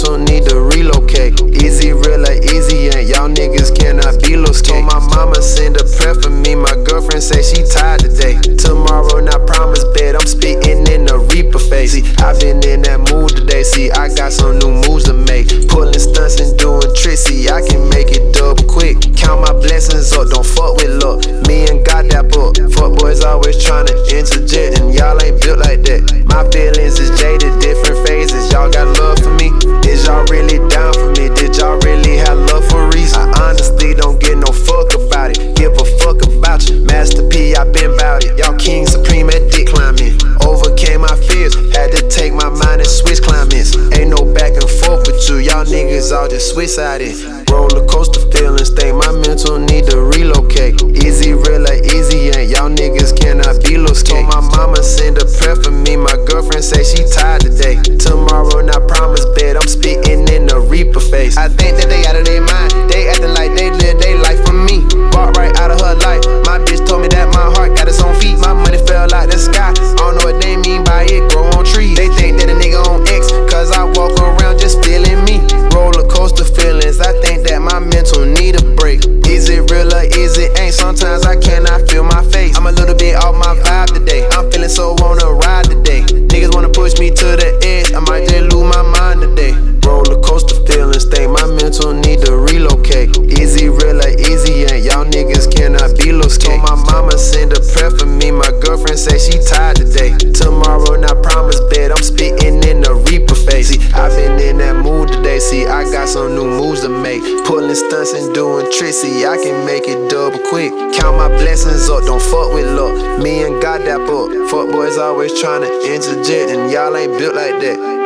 mental need to relocate. Easy, real, like easy ain't. Y'all niggas cannot be low Told my mama send a prayer for me. My girlfriend say she tired today. Tomorrow, not promise bed. I'm spitting in the reaper face. See, I been in that mood today. See, I got some new moves to make. Pulling stunts and doing tricks. See, I can make it double quick. Count my blessings up. Don't fuck with luck. Me and God that book. Fuck boys always trying to interject, and y'all ain't built like that. My feelings is jaded, I been bout it. Y'all king supreme at dick climbing. Overcame my fears, had to take my mind and switch climates. Ain't no back and forth with you. Y'all niggas all just switch sided. Roller coaster feelings, think my mental need to relocate. Easy, real, like easy ain't. Y'all niggas cannot be low Told my mama send a prayer for me. My girlfriend say she tired today. Tomorrow, not promise bed. I'm spitting in the reaper face. I think that they out of their Sometimes I cannot feel my face. I'm a little bit off my vibe today. I'm feeling so on a ride today. Niggas wanna push me to the edge. I might just lose my mind today. Roller coaster feelings. Think my mental need to relocate. Easy, real or easy ain't. Y'all niggas cannot be low Told my mama send a prayer for me. My girlfriend say she tired today. Tomorrow, not promise bed. I'm spitting in the reaper face. See, I've been in that mood today. See, I got some new moves to make. Pulling stunts and doing tricks. See, I can make it double quick. Count my blessings up. Don't fuck with luck. Me and God that book. Fuck boys always trying to interject, and y'all ain't built like that.